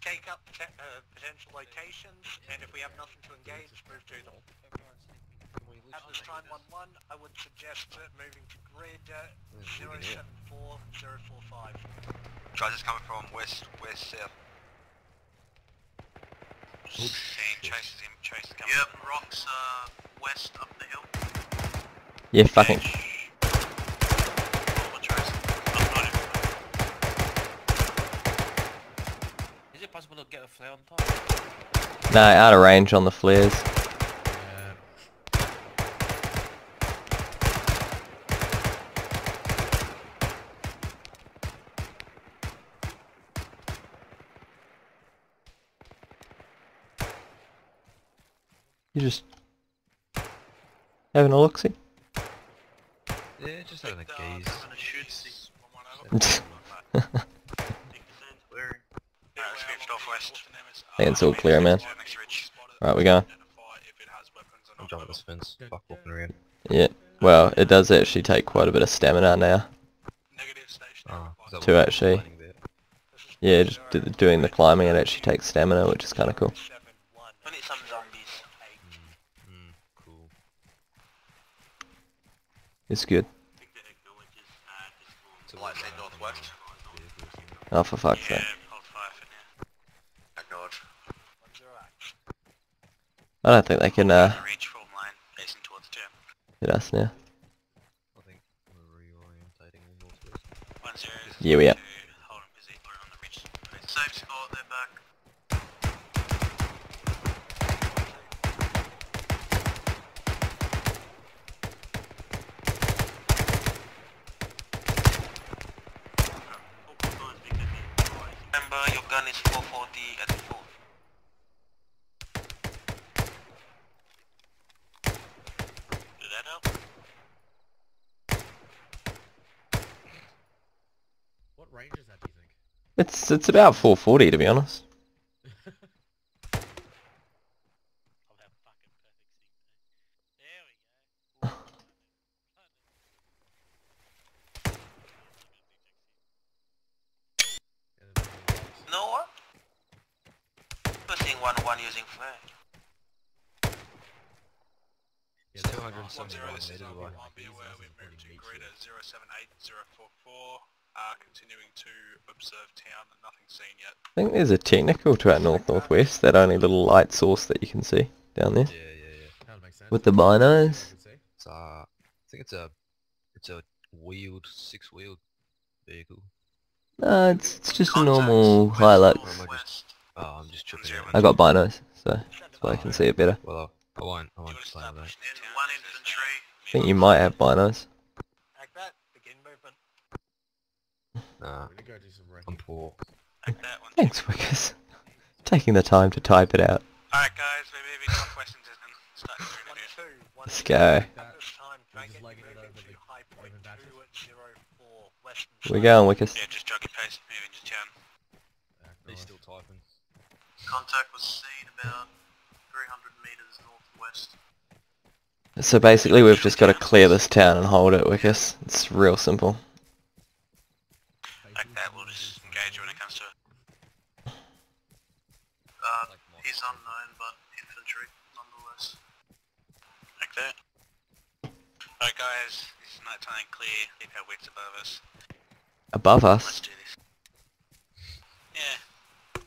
take up poten- uh, potential locations, and if we have nothing to engage, move to them. At this time 1-1, I would suggest uh, moving to grid uh, 074045. Guys, it's coming from west, west, south. Seeing chases him, chases coming. Yep, rocks uh, west up the hill. Yeah, fucking. Is it possible to get a flare on top? No, out of range on the flares. You just having a look see? Yeah, just having a gaze. I think it's all clear, man. Alright, we going. Yeah. Well, it does actually take quite a bit of stamina now. To actually-? Yeah, just do- doing the climbing, it actually takes stamina, which is kind of cool. Cool. It's good. Oh, for fuck's sake. hold fire for now. Acknowledge. I don't think they can uh, Reach full line, facing towards town. hit us now. I think we're reorientating in northwest. One zero. Yeah, we are. Hold them busy, we're on the reach. Safe spot, they're back. Remember, your gun is 440 at the full. Did that help? What range is that, do you think? It's it's about 440 to be honest. I'll have fucking perfect sync. There we go. No what? We're one one using flare. It's 271 meters away. Be aware we've moved to grid 078044, uh, continuing to observe town, nothing seen yet. I think there's a technical to our north northwest. That only little light source that you can see down there Yeah, yeah, yeah. That makes sense. with the binos. It's uh, I think it's a, it's a wheeled, six-wheeled vehicle. No, it's it's just a normal Hilux. Or I just, oh, I'm just tripping out. I got binos, so that's why I can see it better. Well, I won't, I won't will explain that. one infantry. I think you might have binos. Like that, begin movement. Nah, We're gonna go do some I'm poor. Like that one. Thanks, Wickers. Taking the time to type it out. Alright guys, we're moving northwest into and start doing it. Let's go. At this time, We're just get legging it moving the high point open batches. two zero four western. We're going, Wickers. Yeah, just jog your pace, moving to town. Uh, He's still typing. Contact was seen about 300 meters northwest. So basically, we've just got to clear this town and hold it, Wickers. It's real simple. Like that, we'll just engage you when it comes to it. Uh, he's unknown, but infantry, nonetheless. Like that. Alright guys, this is nighttime clear, keep our wits above us. Above Let's us. do this. Yeah,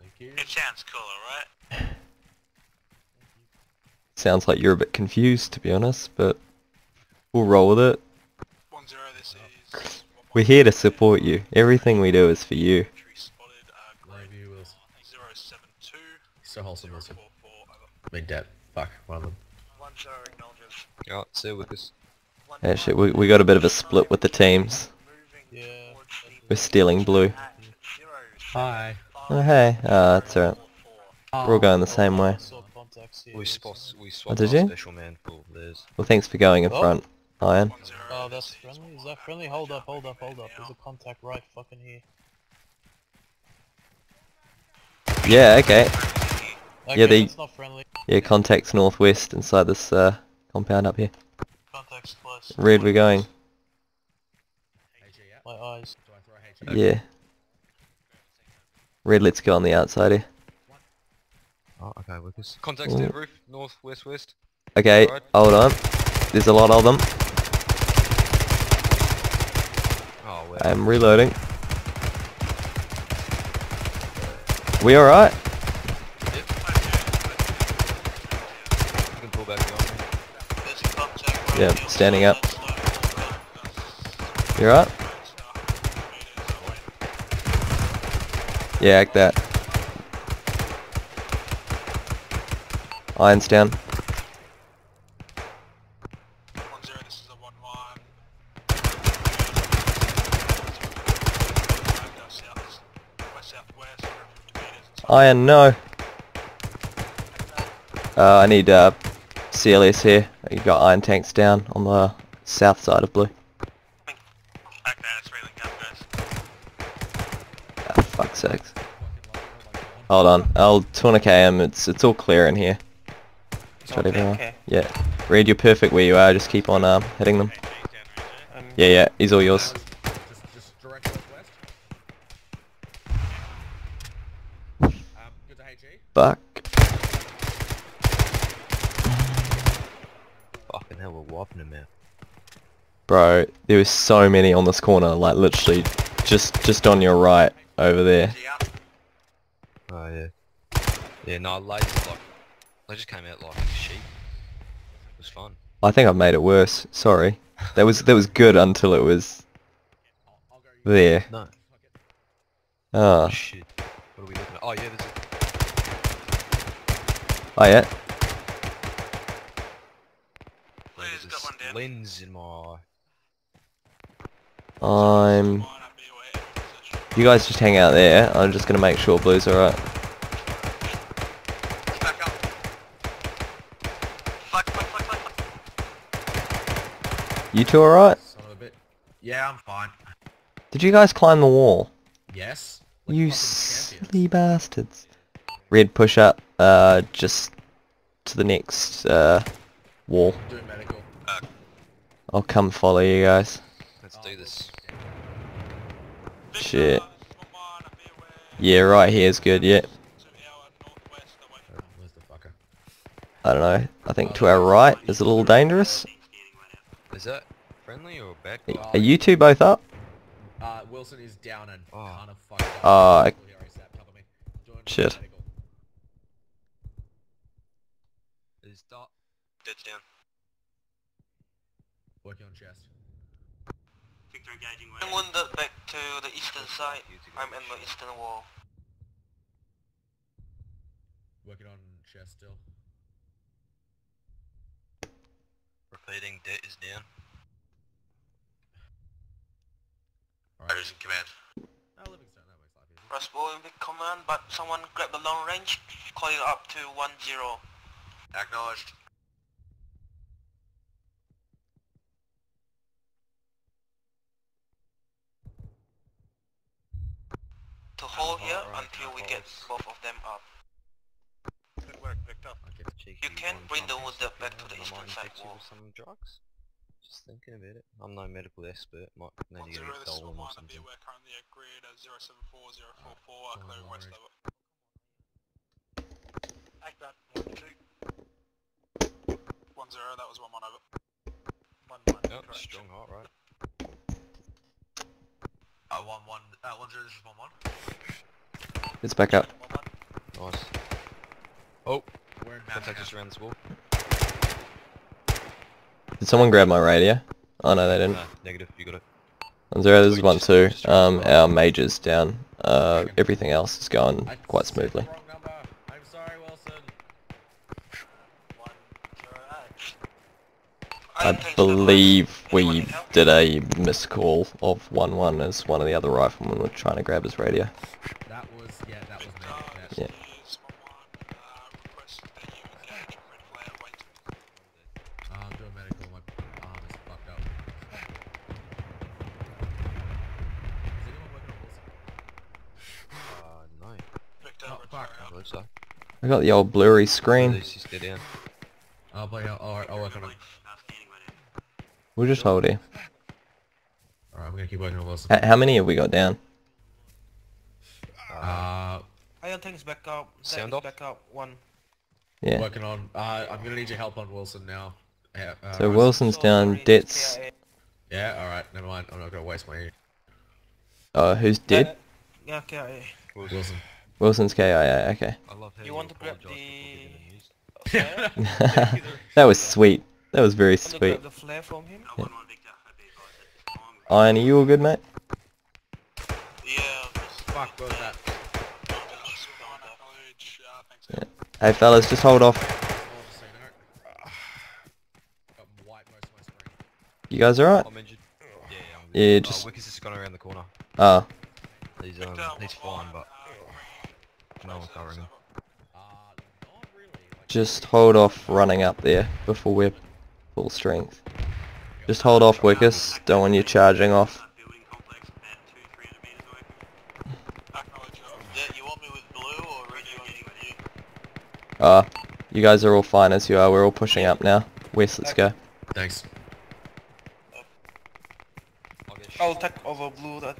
Thank you. it sounds cool, alright? Sounds like you're a bit confused, to be honest, but we'll roll with it. One zero, this is. We're here to support you. Everything we do is for you. Infantry spotted, uh, Love grid you, Wills. 072, So wholesome, Wilson. 044, over. Big debt. Fuck, one of them. One zero acknowledges. Alright, see you with this. One Actually, we, we got a bit of a split with the teams. Yeah. We're stealing blue. Hi. Oh, hey. Uh, that's alright. We're all going the same way. We spot, we swapped did our you? special man for theirs. Well, thanks for going in Oh. front, Iron. One zero, Oh, this that's friendly? Is that friendly? Hold up, hold up, hold up. There's a contact right fucking here. Yeah, okay. Okay, they- that's not friendly. Yeah, contacts northwest inside this uh, compound up here. Contact's close. Red, we're going. My eyes. Do I throw HE? Yeah. Red, let's go on the outside here. Oh, okay, Lucas. Contacts Ooh. down roof, north, west, west. Okay, Alright. hold on. There's a lot of them. Oh. I'm reloading. We alright? You can pull back behind me. There's a contact right Yeah, standing up. You're alright? Yeah, act that. Irons down. One zero, this is a one one. Go south, west southwest, 150 meters. It's Iron, no. Uh, I need uh, CLS here. You've got iron tanks down on the south side of blue. Back there, it's railing down, guys. Ah, fuck sakes. Hold on, I'll tourniquet him. It's it's all clear in here. Just everyone. okay. Yeah. Reed, you're perfect where you are. Just keep on um, hitting them. Hey, Jake, down right Um, Yeah, yeah. He's all yours. Just, just direct southwest. Um, good to HE. Fuck. Fucking hell, we're wiping him out. Bro, there was so many on this corner. Like literally, just just on your right over there. Oh, yeah. Yeah, no, laser, like, they just came out like sheep. It was fun. I think I've made it worse. Sorry. That was that was good until it was I'll, I'll go. You there. No. Ah. Oh, shit. What are we looking at? Oh, yeah, there's a... Oh yeah. Blue's there's got this one down. Lens in my eye. I'm. Line up, be aware, position. You guys just hang out there. I'm just gonna make sure Blue's alright. You two alright? Son of a bit. Yeah, I'm fine. Did you guys climb the wall? Yes. Like You silly bastards. Red, push up. Uh, just to the next uh wall. Doing medical. I'll come follow you guys. Let's do this. Shit. this is one one, be aware. Yeah, right here is good. Yeah. To our northwest, away from Where's the fucker? I don't know. I think to our right is a little dangerous. Is that friendly or bad Are- guy? Are you two both up? Uh, Wilson is down and Oh. kind of fucked up. Oh, I- Here, ASAP, cover me. Doing Shit. medical. Dead's down. Working on chest. Victor engaging I'm wounded back to the eastern side. I'm in the eastern wall. Working on chest still. Repeating, Det is down. Alright. in command. Oh, Livingstone, that makes life easy. Crossbow in big command, but someone grab the long range. Call it up to 1-0. Acknowledged. To hold here Alright, until we hold. get both of them up. Good work, Victor. You can bring the contact wounded back to the eastern side wall. some drugs. Just thinking about it. I'm no medical expert. Might need to get a this is Dolan one or one, be something. aware, currently at grid uh, 074, 044, uh, One clear one, west of it. Act that. One, two. One zero, that was one one over. One, one. Oh, Correct. strong heart rate. Uh, one, one. Uh, one zero. This is one, one. It's back up. One, one. Nice. Oh, We're in contact just around this wall. Did someone grab my radio? Oh no, they didn't. No, negative, you got it. One zero. This is one two. Um, our major's down. Uh, everything else is going quite said smoothly. the Wrong number. I'm sorry, Wilson. One, zero, eight. I I'm taking the believe we did a miscall of one one as one of the other riflemen were trying to grab his radio. That was, yeah, that was me. Yeah. this Yeah. is one one, uh, request that you engage, ready for layout, wait. Uh, I'm doing medical. My arm is fucked up. Is anyone working on Wilson? Uh, no. Victor, Oh, retire fuck. I out. believe so. I got the old blurry screen. Lucy's still down. I'll play. I'll, I'll, I'll work on it. We'll just hold here. Alright, I'm gonna keep working on Wilson. H- how many have we got down? Uh, Uh, Dale tanks back up. Sound off? back up. One. Yeah. Working on. Uh, I'm gonna need your help on Wilson now. Yeah, uh, So Rose- Wilson's down. Sorry, Debts. KIA. Yeah. All right. Never mind. I'm not gonna waste my. Oh, who's dead? Yeah, KIA. Wilson. Wilson's KIA. Okay. I love how You want to grab apologise the... fucking news. flare? That was sweet. That was very Want to grab sweet. the flare from him? I wouldn't want Victor. I'd be advised at this time. Iron, are you all good, mate? Yeah, Fuck. What was that? College, uh. Hey fellas, just hold off. Small casino. Got white most of my screen. You guys alright? I'm. Yeah, yeah. Yeah, just- Oh, Wicker's just gone around the corner. Oh, He's um, he's fine, but no one's covering him. Uh, not really. Like, just hold off running up there before we're full strength. Just hold off, Wickus. Don't want you charging off. That building complex about two, three hundred meters away. Acknowledge. uh, you want me with blue or red? You want me with you? Uh, you guys are all fine as you are. We're all pushing up now. West, let's go. Thanks. I'll get take over blue at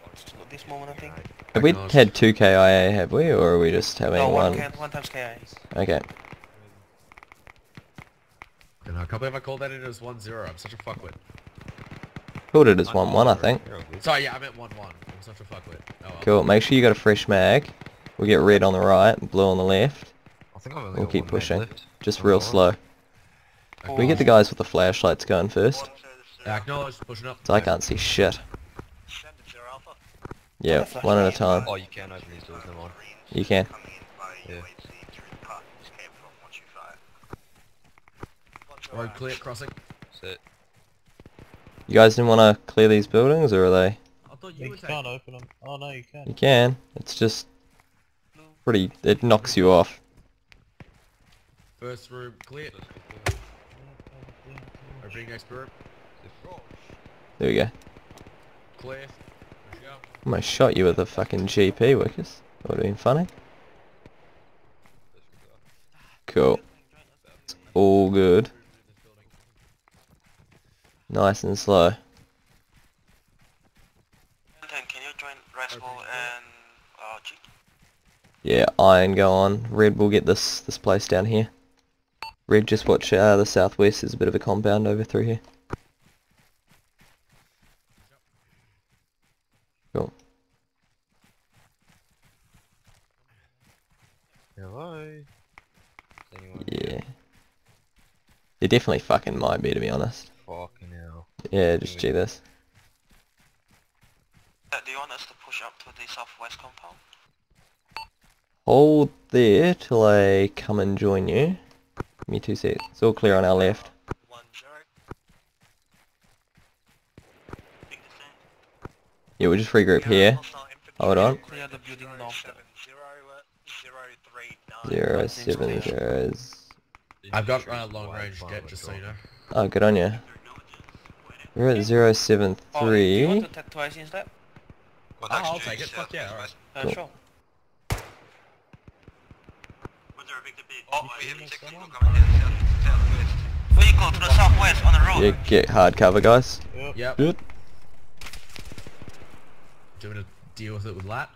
this moment, I think. Have we had two KIA, have we? Or are we just having No, one one? one times KIA. Okay. And I can't believe I called that in as 1-0. I'm such a fuckwit. Called it as 1-1, I think. You're all good. Sorry, yeah, I meant 1-1. I'm such a fuckwit. Oh, well. Cool. Make sure you got a fresh mag. We'll get red on the right and blue on the left. I think I've only We'll got keep one pushing. left. Just real slow. Can we get the guys with the flashlights going first? Acknowledged. Pushing up. So I can't see shit. Send it zero alpha. Yeah, one at a time. Oh, you can open these doors, never mind. You can. Yeah. Road clear, crossing. Sit. You guys didn't want to clear these buildings, or are they? I thought You you were can't open them. Oh no, you can. You can. It's just pretty. It knocks you off. First room clear. Opening next room. There we go. Clear. There we go. Almost shot you with a fucking GP, Wickus. That would have been funny. Cool. It's all good. Nice and slow. Can you join Red Bull and uh, Yeah, iron go on. Red will get this this place down here. Red, just watch uh, the southwest. There's a bit of a compound over through here. Cool. Hello. Is anyone Yeah. It definitely fucking might be, to be honest. Fucking hell. Yeah, just G this. Do you want us to push up to the southwest compound? Hold there till I come and join you. Give me two seconds. It's all clear on our left. One zero. Big. Yeah, we'll just regroup here. Hold on. Clear the building north. Seven zero zero three nine. Zero seven zeros. I've got uh, long range jet, just so you know. Oh, good on you. We're at zero seven Oh, do you want three. to attack twice instead? Oh, I'll take it. Fuck yeah, alright. Uh, Cool. sure. Oh, we have six people coming down south, southwest. Vehicle to the southwest on the road. Yeah, get hard cover, guys. Yep. Good. Do you want to deal with it with lat?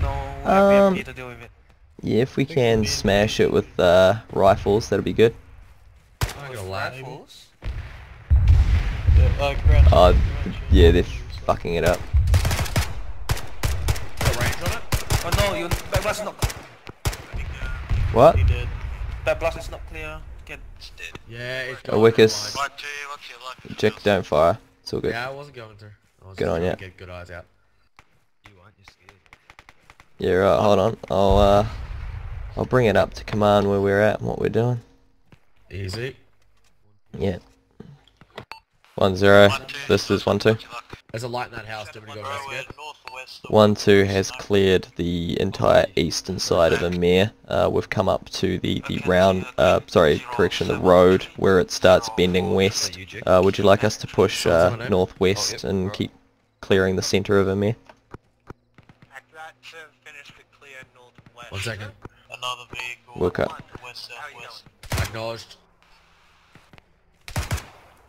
No, we have Um, BMP to deal with it. Yeah, if we can smash it with uh, rifles, that'll be good. I got a lat. Rifles? Yeah, ground. Ground yeah, they're fucking it up. Got range on it? Oh no, you back blast is not. What? He did. Back blast is not clear. Get. Dead. Yeah, it's A got Wickus. Right, two, what's your luck? Jack, don't fire. It's all good. Yeah, I wasn't going to. I was Good on trying ya. to Get good eyes out. You aren't, you're scared. Yeah, right. Hold on. I'll uh, I'll bring it up to command where we're at and what we're doing. Easy. Yeah. One zero. One, two, This is one two. what's your luck? There's a light in that house. Do you want me to go Bro, we're investigate? west. One two has cleared the entire eastern side of Amir. Uh, we've come up to the the round. Uh, sorry, correction, the road where it starts bending west. Uh, would you like us to push uh, northwest and keep clearing the center of Amir? At that to finish the clear. One second. Another vehicle. We'll cut. West How you southwest. Acknowledged.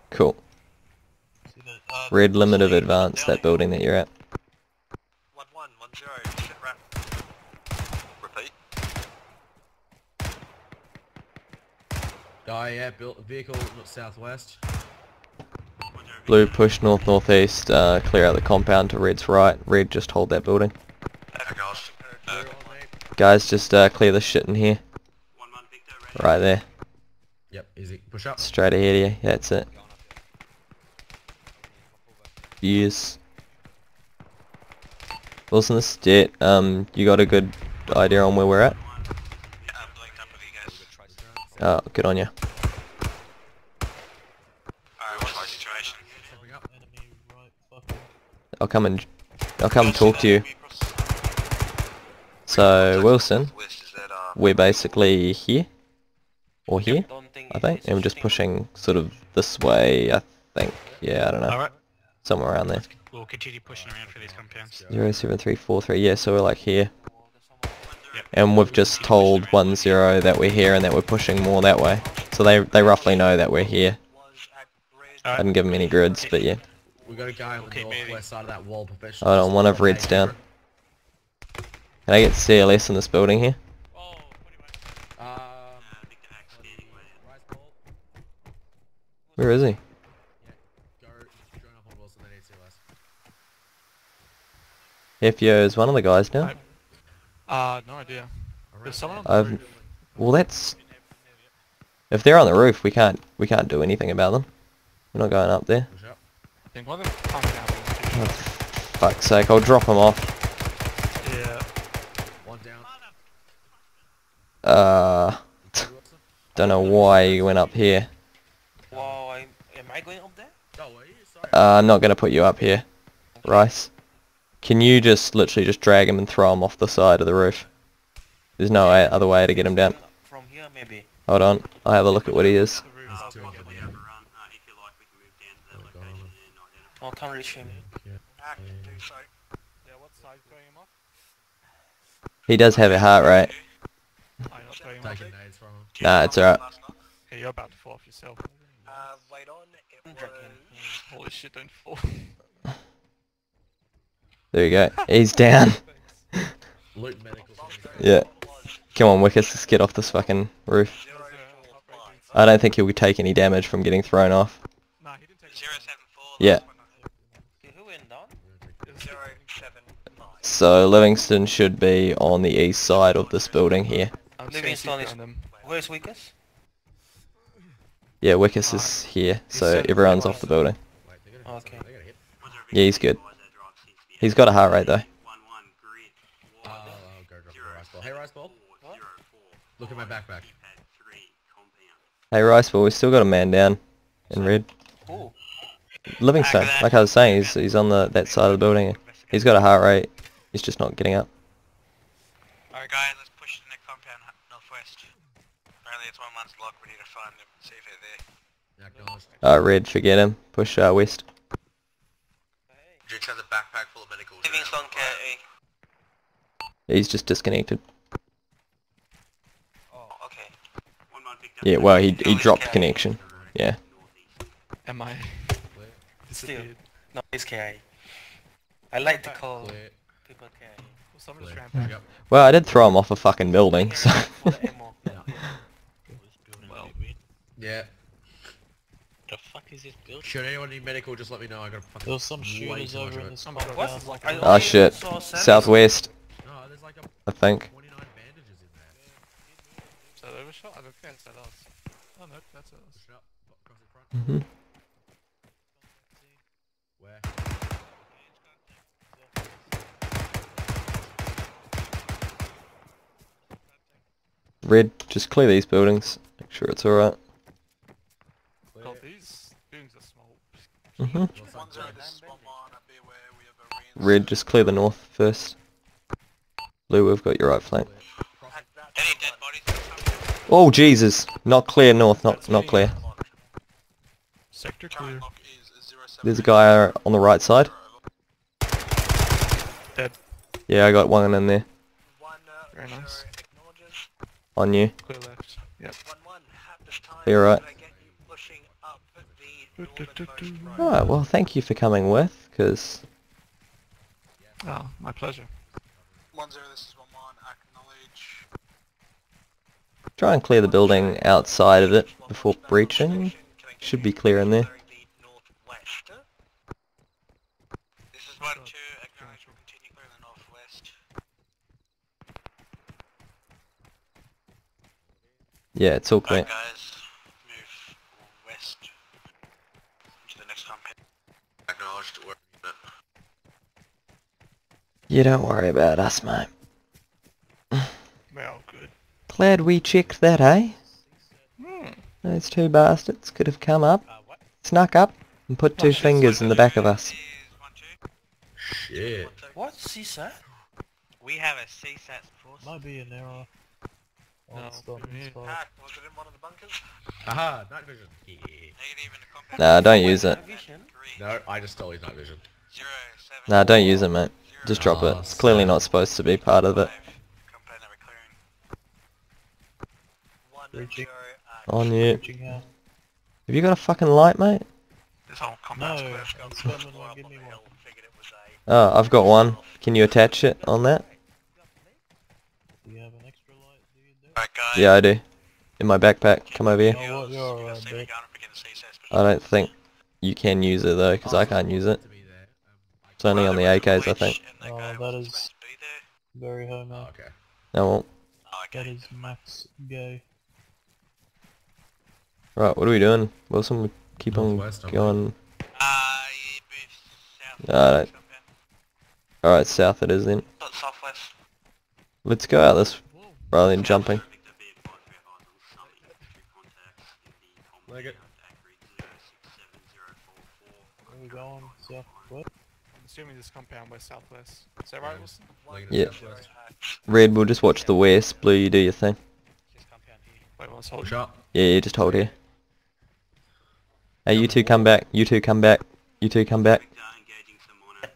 Cool. Red limit of advance, that building that you're at. one Shit. Repeat. Oh yeah, built vehicle southwest. Blue push north northeast. Uh, clear out the compound to red's right. Red just hold that building. Gosh. Guys, just uh, clear the shit in here. Right there. Yep, easy. Push up. Straight ahead of you. That's it. Yes. Wilson, this is. Um, you got a good idea on where we're at? Oh, good on you. I'll come and I'll come talk to you. So Wilson, we're basically here or here, I think, and we're just pushing sort of this way. I think. Yeah, I don't know, somewhere around there. we'll continue pushing around for these compounds. Zero seven three four three. Yeah, so we're like here, Yep. and we've just told one zero that we're here and that we're pushing more that way. So they they roughly know that we're here. Was at grid. I didn't give them any grids, but yeah. We got a guy on the Okay, maybe. northwest side of that wall professional. Hold on, one of red's down. Can I get CLS in this building here? Oh, what do you want? Um, uh, Victor Hack's scanning where rise ball. Where is he? Yeah, go join up on Wilson. They need CLS. FYO is one of the guys now. Uh, no idea. There's someone on the I've roof. well, that's if they're on the roof, we can't we can't do anything about them. We're not going up there. Push up. I think one of them out. Oh, fuck's sake, I'll drop them off. Yeah. One down. Uh, You good, Wilson? don't know why you went up here. Wow, I, am I going up there? Oh, were you? Sorry. Uh, I'm not gonna put you up here, Rice. Can you just literally just drag him and throw him off the side of the roof? There's no way, other way to get him down. From here, maybe. Hold on, I'll have a look at what he is. The I'll two probably over have there. a run. If you like, we can move down to that God. location and identify. Oh, can't reach him. I can do so. Yeah, what side's throwing him off? He does have a heart rate. I'm not throwing him off. Taking nades from him. Do you Nah, it's alright. Hey, you're about to fall off yourself. Uh, wait on. It was. Holy shit, don't fall. There you go. He's down. Yeah. Come on, Wickus, let's get off this fucking roof. Zero four five. I don't think he'll take any damage from getting thrown off. nah, he didn't take Zero seven four. Yeah. last one, I think. Okay, who went down? Zero seven nine. So Livingston should be on the east side of this building here. CC is- on them. Where's Wickers? Yeah, Wickus is here, so everyone's off the building. Wait, they got a Okay. They got a hit. Was there a Yeah, he's good. advisor that drive seems to be He's got a heart rate though. One one grid. Oh, One, I'll go drop the zero, rice ball. Hey, rice ball. four, zero, four, Look at my backpack. keypad three, compound. Hey Riceball, we still got a man down in red. Who? Livingston, like I was saying, he's he's on the that side of the building. He's got a heart rate. He's just not getting up. Alright guys, let's push to the next compound northwest. Apparently it's one one's locked, we need to find them, see if they're there. Acknowledged. Uh, red, forget him. Push uh, west. Dukes has a backpack full of medicals. Livingstone He's just disconnected. Oh, okay. One one Victor. Yeah, well, he he dropped is connection. Yeah. Am I? Still. Disappeared. No, it's KA. I like to call Clear. people KA. Well, someone just Clear. ran back. Yep. Well, I did throw him off a fucking building, so. For. Well, Yeah. The fuck is this building? Should anyone need medical, just let me know. I got fucking. There was some shooters over in this Somebody compound. is like I a- Oh shit. saw seven. Southwest, No, there's like a I think. 29 bandages in there. So they. I don't think that's us. Oh no, that's us. Push up. Across in front. hmm Where? Red, just clear these buildings. Make sure it's alright. Oh, these buildings are small. hmm One zero, this is one mine up here where we have a Red, just clear the north first. Blue, we've got your right flank. Any dead bodies? Oh Jesus! Not clear north, not not clear. Sector clear. lock is zero seven. There's a guy on the right side. Dead. Yeah, I got one in there. Uh, Very nice. On you. Clear left. Yep. One one. At this time, You're right. can I get you pushing up the Do, do, do, northernmost do. road? Alright, well thank you for coming with, because Oh, my pleasure. One zero, this is one mine. Acknowledge. Try and clear the building outside of it before breaching. Should be clear in there. This is one two. Acknowledge. We'll continue clear the northwest. Yeah, it's all clear. Alright, guys, move west to the next compound. Acknowledged. Work a. You don't worry about us, mate. Well, good. Glad we checked that, eh? Hmm. Those two bastards could have come up, Uh, snuck up, and put two shit, fingers in the back of us. Is one two. Shit. What? CSAT? We have a CSAT force. Might be an error. No, stop yeah. and start. Hack, was it in one of the bunkers? Haha, night vision. Yeah. Negative in the compound. Nah, don't use it. No, I just stole his night vision. Nah, don't use it, mate. Just drop it. Oh, It's clearly not supposed to be part of it. five. Compound that we're clearing. One Breaching. zero, uh, On you. Have you got a fucking light, mate? No, compound's clear. first gun it's first coming, blow up give on me the one. hill, figured it was a- Oh, I've got one. Can you attach it on that? Do you have an extra light? Do you do? Alright, guys. Yeah, I do. In my backpack. Come over here. Oh, what, you're You'll alright, see me dude. going up against CSATs, I don't think you can use it though, because I can't use it. To be there. I It's only on the AKs, I think. And Oh, guy that wasn't is- supposed to be there. Very high, Oh, okay. No, well, Oh, That okay. is max gay. right, what are we doing? Wilson, we keep Northwest, on going. Uh, yeah. Alright. Alright, south it is then. Southwest. Let's go out this rather than jumping. Leg it. Where we going? Southwest? I'm assuming this compound west southwest. Is that right, Wilson? one Yeah. it zero, southwest. hack. Red, we'll just watch the west. Blue, you do your thing. This. Wait, let's hold Push up. Yeah, just hold here. Hey, you two come back. You two come back. You two come back.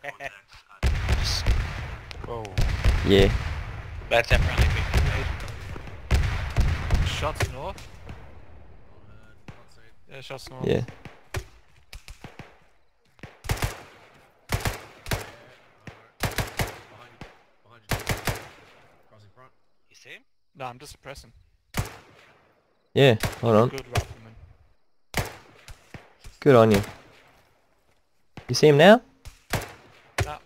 Yeah. That's our friendly victim. Shots north? Not heard, not seen. Yeah, shots north. Yeah. Behind you. Behind you. Crossing front. You see him? No, I'm just suppressing. Yeah, hold on. Good rifleman. Good on you. You see him now? Nah,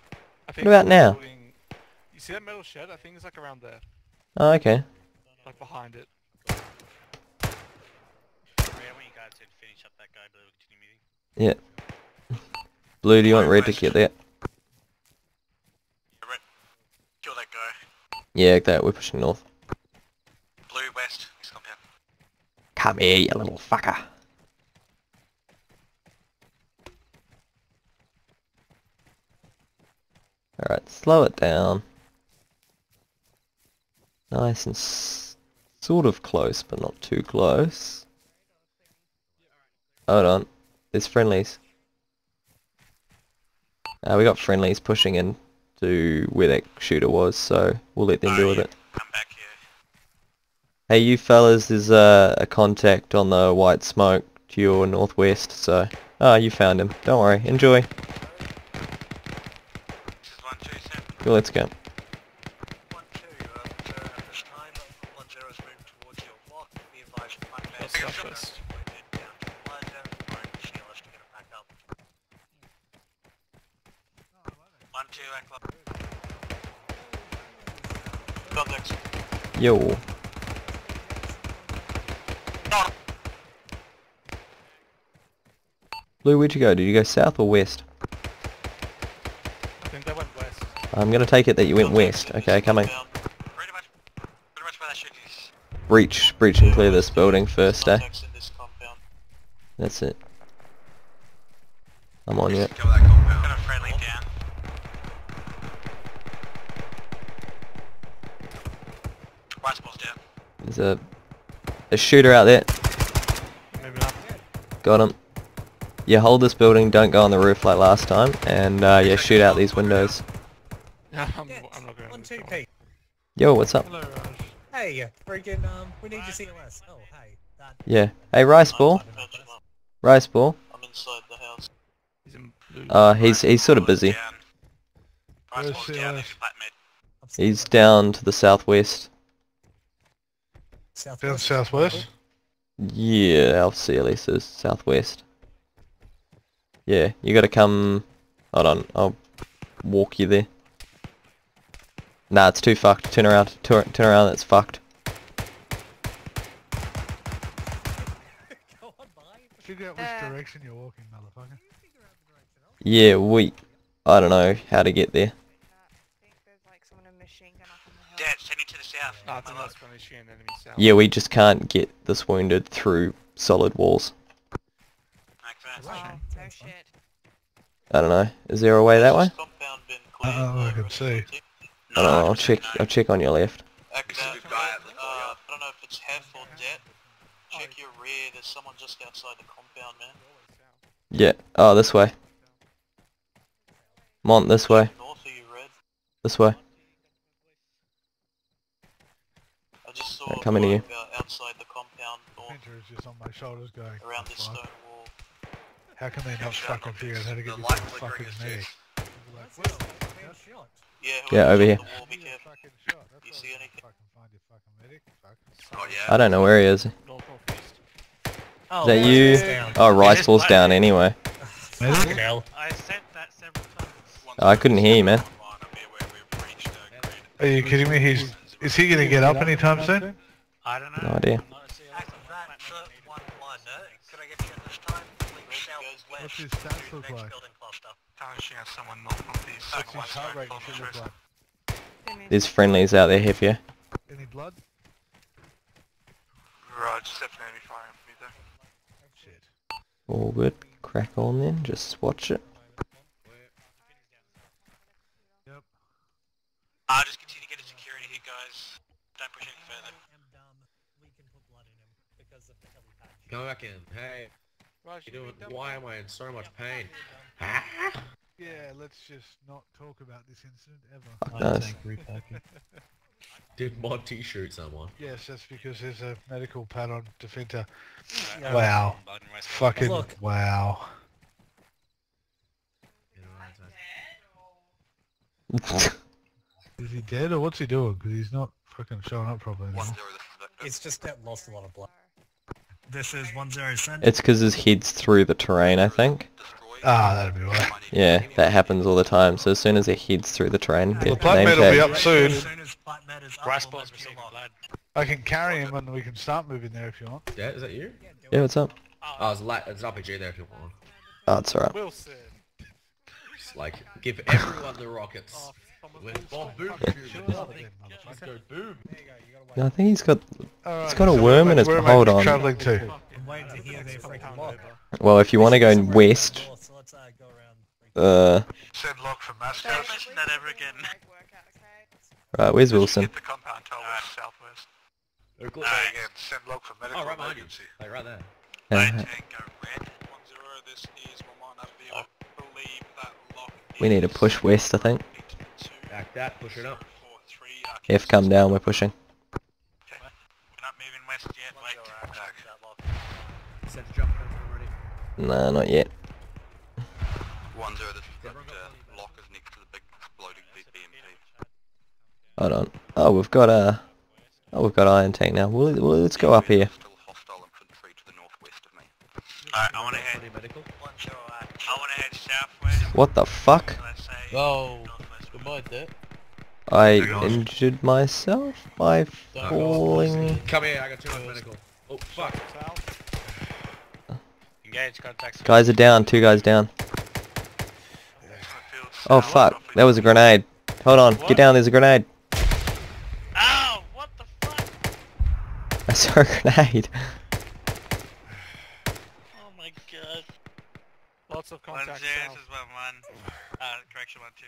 I think about now? building- You see that metal shed? I think it's like around there. Oh, okay. Like behind it. Yeah, when you guys did finish up that guy, continue moving. Yeah. Blue, do you want red to get there? Red. Kill that guy. Yeah, that we're pushing north. Blue west. Next compound. Come here, you little fucker. Alright, slow it down. Nice and s- sort of close, but not too close. Hold on. There's friendlies. Uh, we got friendlies pushing in to where that shooter was, so we'll let them deal with it. Come back here. Hey, you fellas, there's a, a contact on the white smoke to your northwest, so... Ah, you found him. Don't worry. Enjoy. This is one two seven. Cool, let's go. Yo. Blue, where'd you go? Did you go south or west? I think they went west. I'm gonna take it that you went west. Okay, coming. Pretty much. Pretty much where that shit is. Breach, breach and clear this building first, eh? Contacts in this compound. That's it. I'm on you. There's a, a shooter out there. Maybe not. Got him. Yeah, hold this building, don't go on the roof like last time, and uh, yeah, shoot out these windows. I'm, I'm not going to two this one. P. Yo, what's up? Hello, Raj. Hey, freaking um, we need your COS. Oh, hey, that. Yeah. Hey, Rice Ball. Rice Ball. I'm inside the house. He's in blue. Uh, he's he's sort of busy. Down. Rice ball's down. He's flat mid. He's down to the southwest. Southwest. Down southwest. Yeah, I'll see at least is southwest. Yeah, you gotta come... Hold on, I'll walk you there. Nah, it's too fucked. Turn around. Turn, turn around, that's fucked. Go on, bye. Figure out which Uh, direction you're walking, motherfucker. Yeah, we... I don't know how to get there. I think there's like someone in a machine gun up on the hill. Dad, send me to the south. I think that's when they shoot an enemy south. Yeah, we just can't get this wounded through solid walls. Like that. Oh, no shit. I don't know. Is there a way that way? Compound. Oh, I can see. I don't know, I'll check, I'll check on your left. This is the guy at the uh, I don't know if it's Hef or Det. Check your rear, there's someone just outside the compound, man. Yeah, oh, this way. Mont, this way. North of you, Red. This way. I just saw Right, coming to you. uh, outside the compound north Pinter just on my shoulders going. around this stone wall. How can they not fucking figure out how to get The this light fucking flickering is medic? just- That's well. Yeah, Yeah, over here. Wall, be careful. Fucking shot. That's You see anything? Fucking fucking medic. Fucking Oh yeah. I don't know where he is. Is North northeast. Oh, that Rice you? down. Oh, Riceball's down anyway. I said that several times. I couldn't hear you, man. Online, I'm here where we've reached a grid. Are you kidding me? He's is he gonna get up anytime soon? I don't know. No idea. I'm not a CLS, Back I'm of not that, making uh, any one difference. one, uh, could I get you at this time? Please southwest. What's his stats look like? building cluster. Targeting at someone north northeast. What's his heart rate close should to look like? Give me a There's friendlies out there heavier. Any blood? Right, just definitely firing me there. Shit. All good. Crack on then, just watch it. Yep. Ah, just continue to get a security here, guys. Don't push any further. And, um, we can put blood in him because of the helipad. Come back in. Hey, Right, you doing? Why am I in so much pain? Yeah, let's just not talk about this incident ever. Fuck knows. Did Monty shoot someone? Yes, that's because there's a medical pad on Definter. Yeah. Wow. Blood. Fucking Look. wow. Is he dead or what's he doing? Because he's not fucking showing up properly. One now. zero, this is Victor. It's just that lost a lot of blood. This is one zero cent. It's because his head's through the terrain, I think. Destroyed. Ah, that'd be right. Yeah, that happens all the time. So as soon as he heads through the terrain, Well, get Black name will be up soon. As soon as Black Med is up, Rice we'll balls move to receiving your blood. I can carry him and we can start moving there if you want. Yeah, is that you? Yeah, what's up? Oh, it's, la- it's RPG there if you want. Oh, it's alright. Wilson. Just like, give everyone the rockets. Someone With bomb boom. Sure, Let's then, motherfucker. go boom. No, I think he's got. Alright, got a so worm where in his- hold on. travelling to? I'm waiting to hear their freaking lock. Well, if you want to go west, North, so let's, uh, go around. Send lock from Moscow. Don't mention that ever again. Like workout, okay? right, where's Wilson? Hit the compound tower west, southwest. Oh, cool. Uh, again, send log for medical Oh, right emergency. Like, right there. Uh, Tango red. One zero, this is Romana Bill. I believe that lock we need to push west, I think. Eight two Back that, push it up. four three, uh, F come down, we're pushing. We're not moving west yet, One wait. zero, access that lock. Set jump already. Nah, not yet. One zero, this is got uh, bloody lock is next to the big exploding BMP. Hold on. Oh, we've got a. Oh, we've got iron tank now. Well, well let's go up here. Still hostile infantry to the northwest of me. Alright, I wanna head, medical. One zero, access. I wanna head southwest. What the fuck? Let's Oh, northwest. goodbye, Dirt. I injured myself by falling. Come here, I got too much medical. Oh, fuck. Engage contacts. Guys are down. Two guys down. Oh fuck! That was a grenade. Hold on. Get down. There's a grenade. Ow! What the fuck? I saw a grenade. Oh my god. Lots of One contact zero, south. this is one one. Uh, correction one two.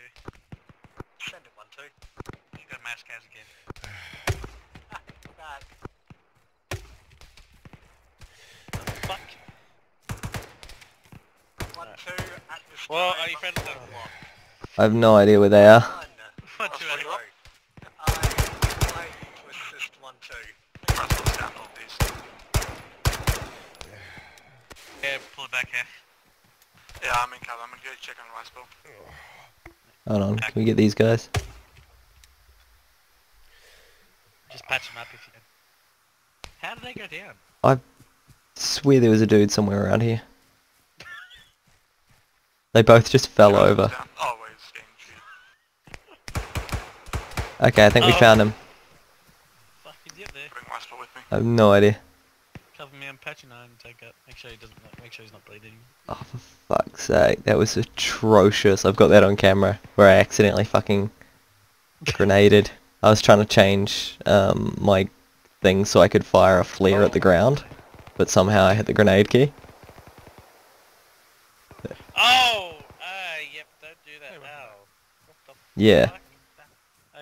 Send it one two. You got again. Back. Fuck. One two at this Well, are you friends with them? I have no idea where they are. One. One two, One any two. rock? I I need to assist one two. Russell south northeast. Yeah, pull it back here. Yeah, I'm in cover. I'm gonna go check on Riceball. Hold on. Can we get these guys? Just patch them up if you can. How did they go down? I swear there was a dude somewhere around here. They both just fell over. Always Okay, I think we Oh. found him. Fuck, is he up there? Bring my spot with me. I have no idea. Cover me, I'm patching on and take it. Make sure he doesn't. Make sure he's not bleeding. Oh, for fuck's sake, that was atrocious. I've got that on camera where I accidentally fucking grenaded. I was trying to change um, my thing so I could fire a flare at the ground, but somehow I hit the grenade key. Oh! Ah, yep, don't do that. Ow. What the Yeah. fuck?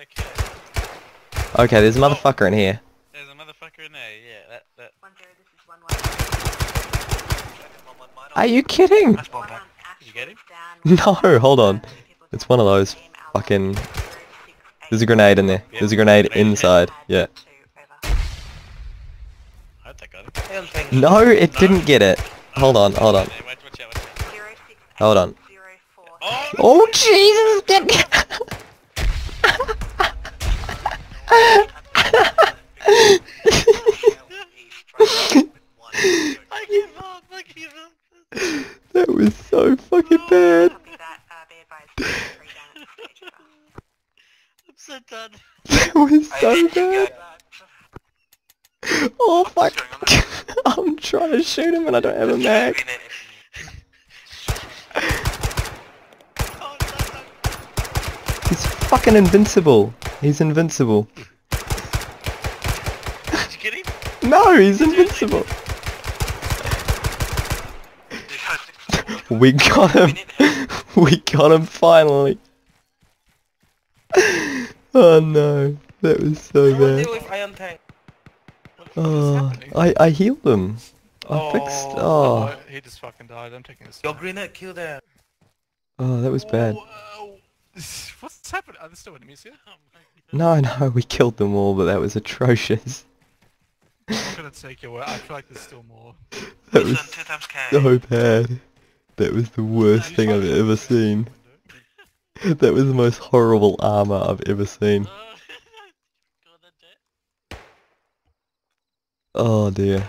Okay. Okay, there's a motherfucker in here. There's a motherfucker in there, yeah, that, that. Are you kidding? Did you get him? No, hold on. It's one of those fucking... There's a grenade in there. There's a grenade inside. Yeah. I hope that got him. No, it didn't get it. Hold on, hold on. Hey, watch, watch out, watch out. Hold on. Oh! Oh Jesus! Get I give up, I give up. that was so fucking bad. Oh. So done. That was so bad. Oh fuck! I'm trying to shoot him and I don't have a mag. He's fucking invincible. He's invincible. Did you get him? No, he's invincible. We got him. We got him finally. Oh no, that was so bad. with iron tank. Oh, I I healed him. I oh, fixed. Oh, oh. oh, He just fucking died. I'm taking this. Your grenade killed them. oh, that was bad. What's happening? Are there still enemies here? No, no, we killed them all, but that was atrocious. I'm gonna take your word. I feel like there's still more. That was so bad. That was the worst thing I've ever seen. That was the most horrible armor I've ever seen. Oh dear.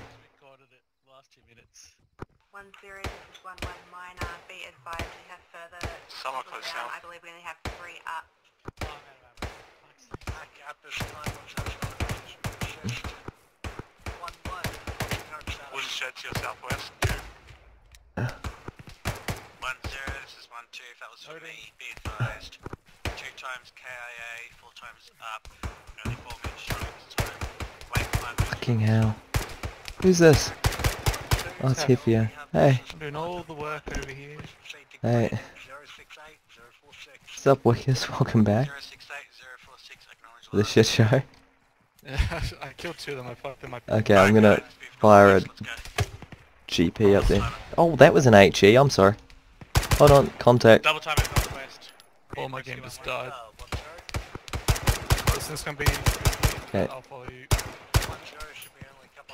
One zero, this is one one minor. Be advised, we have further. Somewhat close down. I believe we only have three up. At this time, what's that assist? One one. Wooden shed to your southwest. Ah. One zero, this is one two, if that was for me, be advised. Two times KIA, four times up, only four minutes strikes time. Wait five minutes. Fucking hell. Who's this? Oh, it's Hefia. Hey. I'm doing all the work over here. Hey. Zero six eight zero four six. What's up, Wickus? Welcome back. Zero six eight zero four six, acknowledge to The shit show. I killed two of them. I fucked them. I Okay, I'm gonna fire a GP up there. Oh, that was an HE. I'm sorry. Hold on, contact. Double time at northwest. All my game just died. This is gonna be. Okay. I'll follow you.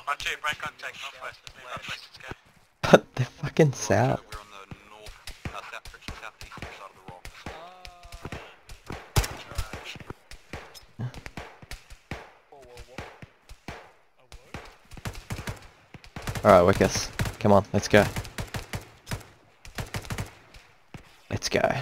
One two, break contact, northwest, northwest, let's go. But they're fucking south. We're on the north, uh, south, friction, southeastern side of the rock. Alright, Wickus. Come on, let's go.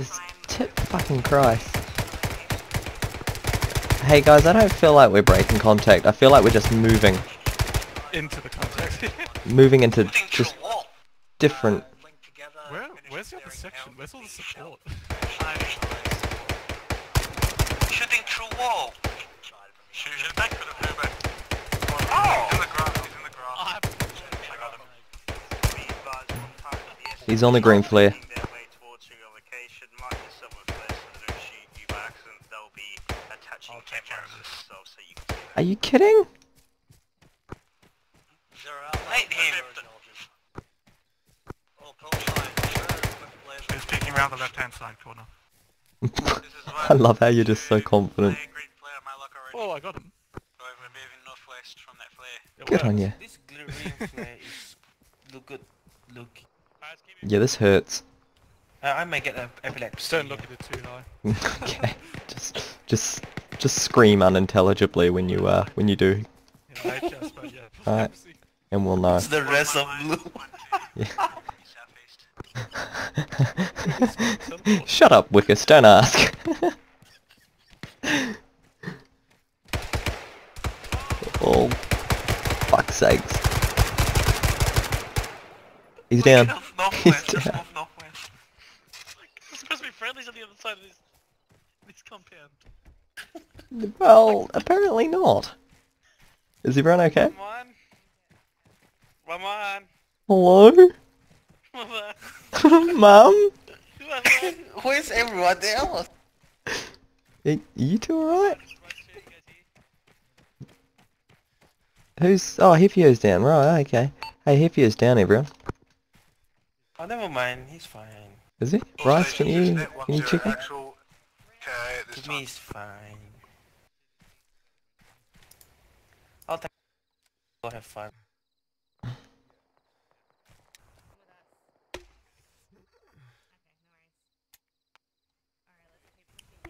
Jesus, tip fucking Christ. Hey guys, I don't feel like we're breaking contact. I feel like we're just moving. Into the contact. Moving into just different... Where? Where's the other section? Where's all the support? Shooting through wall! Shoot back for the movement. Oh! He's in the grass, he's in the grass. I got him. He's on the green flare. Watching cameras so, so you can Are you kidding? Zero out. Light him. All call sign. Zero. Quick flares. He's peeking around the left-hand side corner. I love how you're just so confident. Green on my lock. Oh, I got him. Go over and moving northwest from that flare. It Good on you. This green flare is look good. Look. Yeah, this hurts. Uh, I may get a epilepsy. Just don't look at it too high. okay. Just, just, just scream unintelligibly when you, uh, when you do, Yeah, I just, but yeah. Alright. and we'll know. It's the rest of blue. Southeast. Shut up, Wickus. Don't ask. oh, fuck's sakes. He's down. He's Northwest, just down. move northwest. There's supposed to be friendlies on the other side of this this compound. Well, apparently not. Is everyone okay? Come on. Come on. Hello? Mum? Where's everyone else? Are you two alright? Who's... Oh, Hippio's down. Right, okay. Hey, Hippio's down, everyone. Oh, never mind. He's fine. Is he? Rice, can you... Can you check him? Actual KIA To me, he's fine. I'll take. Go have fun.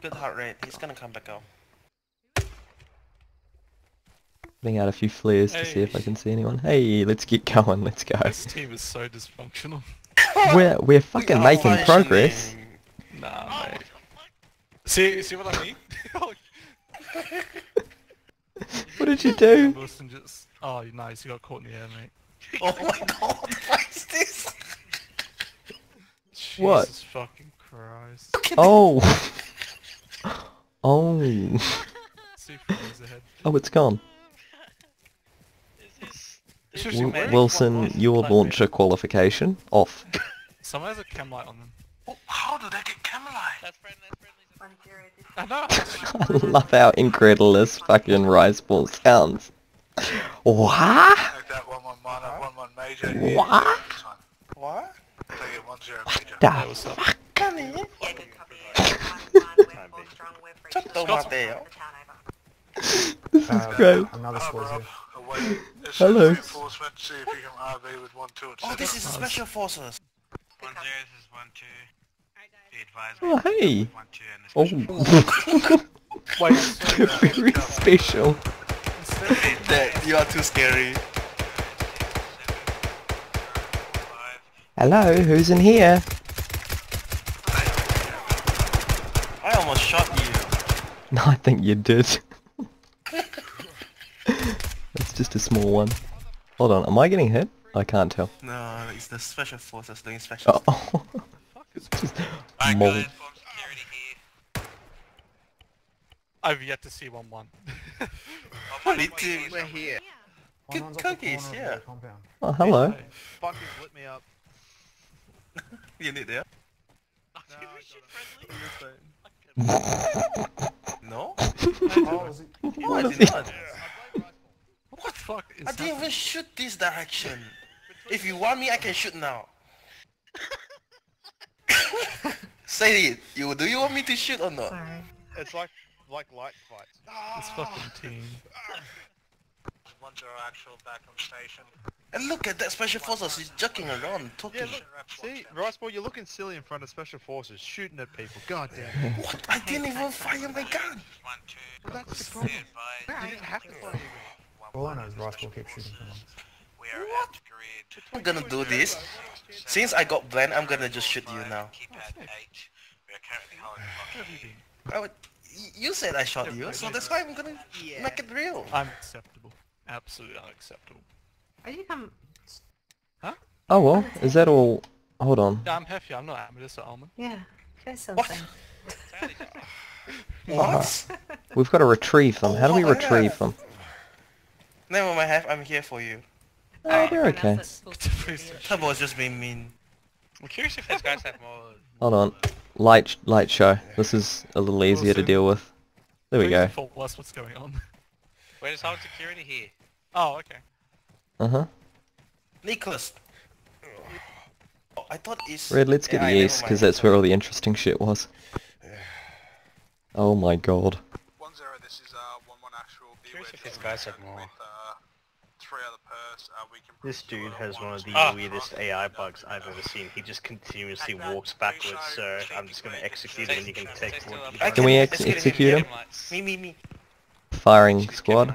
Good heart rate. He's gonna come back out. Putting out a few flares to see if I can see anyone. Hey, let's get going. Let's go. This team is so dysfunctional. We're, we're fucking are making progress. functioning. Nah, oh, mate. See, see what I mean? What did you do? Wilson just... Oh, nice. You got caught in the air, mate. Oh my god, what is this? What? Jesus fucking Christ. Oh. Oh. See if he's ahead. Oh, it's gone. Is this... It's is just W- Where is Wilson, your light launcher qualification off. Someone has a chem light on them. Oh, how did they get camera light? That's friend, that's friendlies. One zero. This I know. I love how incredulous fucking rice ball sounds. What? Take that one one minor, one one major. What? yeah. What? Take it one zero major. The Hey, what's up? Honey, yeah, good copy. One one. We're full strong. We're free. Shut the fuck there. the town over. This is great. Another Harbour squad up, Hello. Reinforcement, see if you can RV with one two and Oh, this up. is special forces. One zero, this is one two. Be advised. Oh, hey. One two and the Oh. special. Wait, Very special. That you are too scary. Hello, who's in here? I almost shot you. No, I think you did. It's just a small one. Hold on, am I getting hit? I can't tell. No, it's the special forces doing special. Oh. just Alright mold. guys, form security here. I've yet to see 1-1. One Me one too. We're here. Good Good cookies, yeah. Oh, hello. Fucking lit me up. You need there? Did we shoot friendly? No? Oh, is it? No, oh, I What is did it? not. What the fuck is I didn't happening? even shoot this direction. If you want me, I can shoot now. Say it. You do you want me to shoot or not? Sorry. It's like like light fights. This ah. fucking team. One zero actual back on station. And look at that special forces. He's joking around, talking. Yeah, look, see, Rice Ball, you're looking silly in front of special forces, shooting at people. God damn. What? I didn't even fire my gun. One two. Well, that's the problem. advised. You didn't have to fire your All I know is Rice Ball keeps shooting someone. We are at grid. I'm gonna do this. Since I got blend, I'm gonna just shoot you now. Keep at oh, eight. We are currently holding Where have you been? I would, y- you said I shot you, so that's why I'm gonna make it real. Unacceptable. Absolutely unacceptable. Are you come? Huh? Oh well, is that all? Hold on. Yeah, I'm Heffy, I'm not Amethyst or Almond. Yeah. Say What? something. What? We've got to retrieve them. How do we Oh, retrieve yeah. them? Never mind, Hef, I'm here for you. Oh, ah, they're okay. Turbo was just being mean. I'm curious if those guys have more... Hold on. Light, light show. This is a little easier to deal with. There we go. Full West, what's going on? Where's hold security here? Oh, okay. Uh-huh. Nicholas. Oh, I thought it's. Red, let's get Yeah, the east, because that's where all the interesting shit was. Oh my god. One zero. This is uh one one actual. Curious if these guys have more. with uh three other pairs. Uh, we can. This dude has one of the Ah. weirdest AI bugs I've ever seen. He just continuously walks backwards, so I'm just gonna execute him and you can take what you I Can we ex execute him. Me, me, me. Firing squad.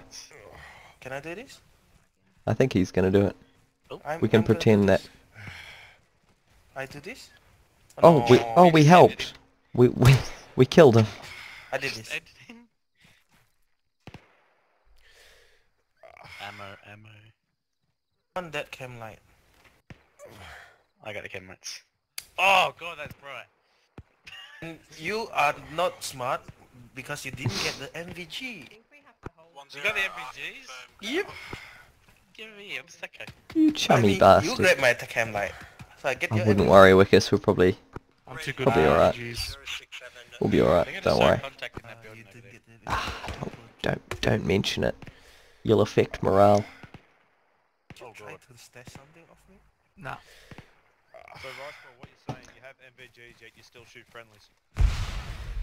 Can I do this? I think he's gonna do it. I'm, We can I'm pretend that. I do this? Oh, we oh we helped. We we we killed him. I did this. Ammo, ammo. On that chem light. I got the chem lights. Oh god, that's bright. And You are not smart because you didn't get the NVG. You got the NVGs? Yep. Give me, I'm sicko. You I chummy mean, you bastard. grab my chem light. So I get I wouldn't NVG. worry, Wickus. We're probably I'm too good probably at alright. We'll be alright. Don't worry. Contact in that building over there. Ah, don't don't don't mention it. You'll affect morale. You try to stash something off me? Nah. So, Riceboro, what you're saying, you have NVGs yet you still shoot friendlies.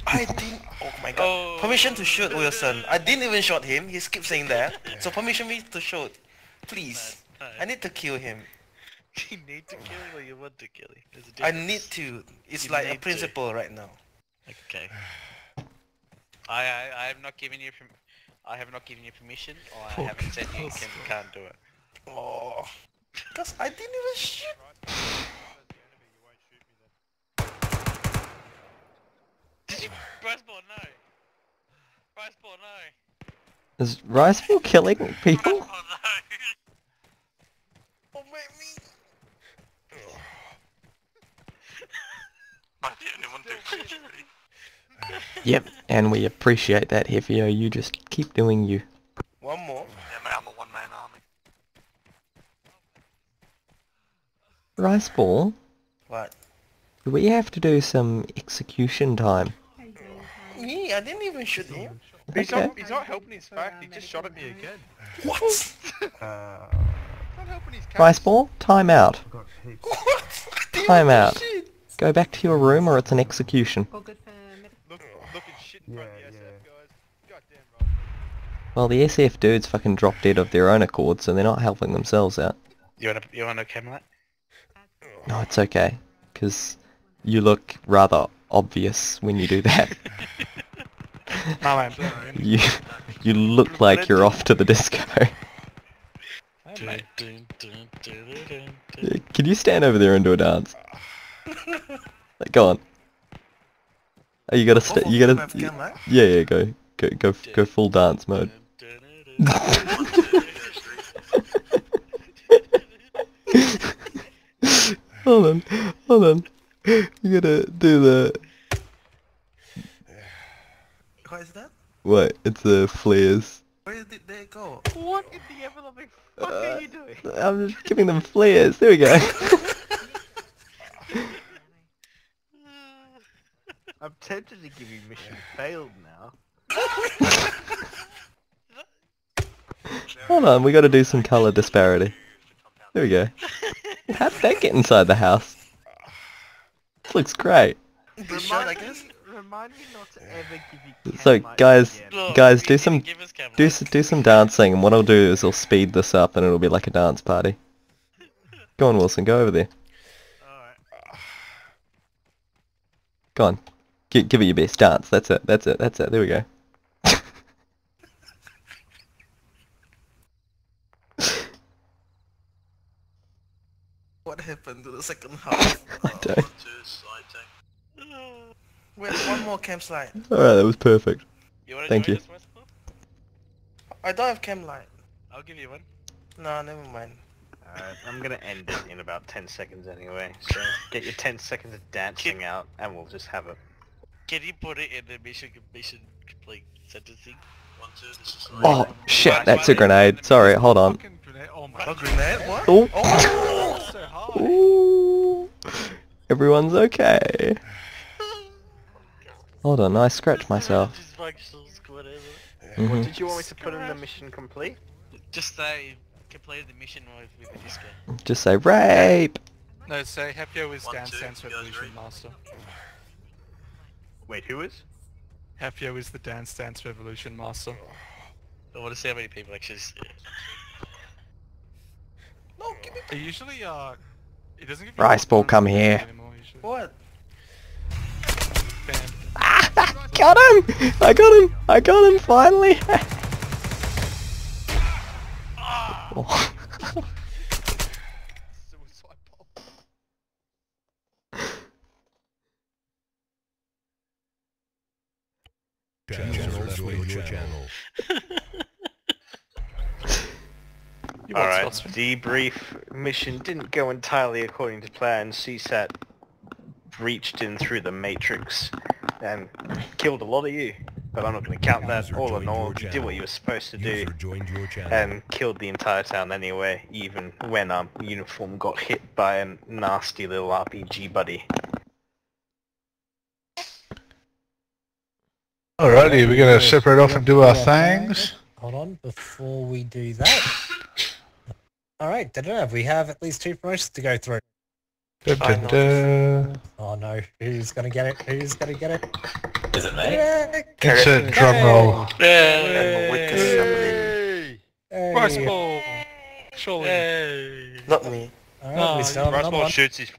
I didn't. Oh my god. Oh. Permission to shoot Wilson. I didn't even shot him. He keeps saying that. So permission me to shoot. Please. I need to kill him. You need to kill him or you want to kill him? There's a I difference. need to. It's You like a need to. principle right now. Okay. I, I I have not given you I have not given you permission, or I Oh, haven't said you God. can, can't do it. Oh. Because I didn't even shoot. Did you Brasball no? Brasball no. Is Riceball killing people? Oh my me. I'm the only one doing security. Yep, and we appreciate that, Hefio. You just keep doing you. One more. Yeah, mate, I'm a one man army. Riceball, What? do we have to do some execution time? Me? I didn't even shoot him. He's, Okay. not, he's not helping his fact, he just shot at me again. What? Uh, not helping his case. Riceball, time out. What? Time out. Go back to your room or it's an execution. Look, looking shit in front of the SF, guys. Goddamn right. Well, the SF dudes fucking dropped dead of their own accord, so they're not helping themselves out. You wanna you wanna camera that? No, it's okay, because you look rather obvious when you do that. No, man. you you look like you're off to the disco. Can you stand over there and do a dance? Like, Go on. Oh, you gotta Both st- you gotta. have camera? Yeah, yeah, go, go, go, go full dance mode. Hold on, hold on. You gotta do the What is that? what? It's the flares. Where did they go? What in the ever-loving fuck Uh, are you doing? I'm just giving them flares. There we go. I'm tempted to give you mission failed now. Hold on, we gotta do some color disparity. There we go. How did that get inside the house? This looks great. They shot, I guess. Remind me not to ever give you So guys, again. guys, do some do s- do some dancing, and what I'll do is I'll speed this up, and it'll be like a dance party. Go on, Wilson, go over there. Go on, Gi give it your best dance. That's it. That's it. That's it. There we go. What happened to the second half? I oh, don't. Wait, one more cam slide. All right, that was perfect. You wanna Thank you. I don't have chem light. I'll give you one. No, never mind. Alright, I'm gonna end it in about 10 seconds anyway, so get your 10 seconds of dancing out and we'll just have it. Can you put it in the mission mission complete sentencing? One, two, this is Oh shit, that's a grenade. Sorry, hold on. Oh my A grenade? What? Oh. Oh! So hard. Ooh. Everyone's okay. Hold on, I scratched myself. Dysfunctional squad ever. Mhm. What did you want me to put in the mission complete? Just say completed the mission with, with the disco. Just say rape. No, say Hapio is Dance Dance Revolution Master. Wait, who is? Hapio is the Dance Dance Revolution Master. I want to see how many people actually. s- It usually, uh, it doesn't give you Rice ball, come here. anymore usually. What? Got him! I got him! I got him finally! Oh. Channel switch your channel. You Alright, debrief mission didn't go entirely according to plan. CSAT breached in through the matrix and killed a lot of you. But I'm not going to count that. User All in all, you did channel. what you were supposed to do User joined and killed the entire town anyway, even when um uniform got hit by a nasty little RPG buddy. Alrighty, we're gonna separate off and do our things. Hold on, before we do that. Alright, da-da, we have at least two promotions to go through. Da, da, da. Oh no, who's gonna get it? Who's gonna get it? Is it me? Yay! Insert drum roll. Hey! Rice ball! Surely. Hey! Not me. Alright, we still have Rice another ball one. shoots his